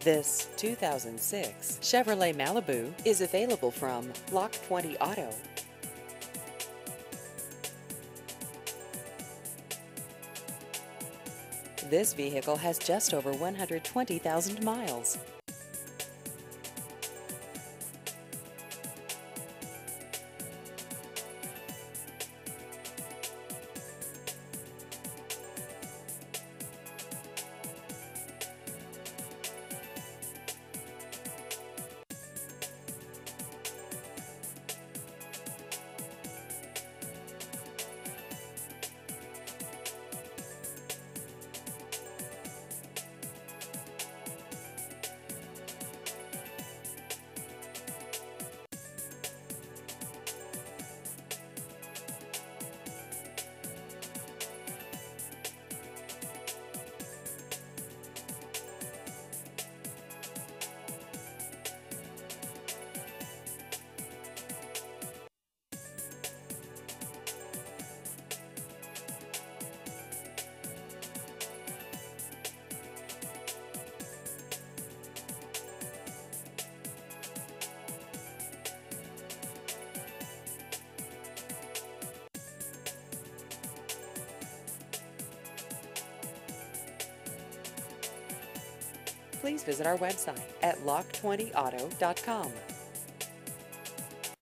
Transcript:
This 2006 Chevrolet Malibu is available from Lock 20 Auto. This vehicle has just over 120,000 miles. Please visit our website at lock20auto.com.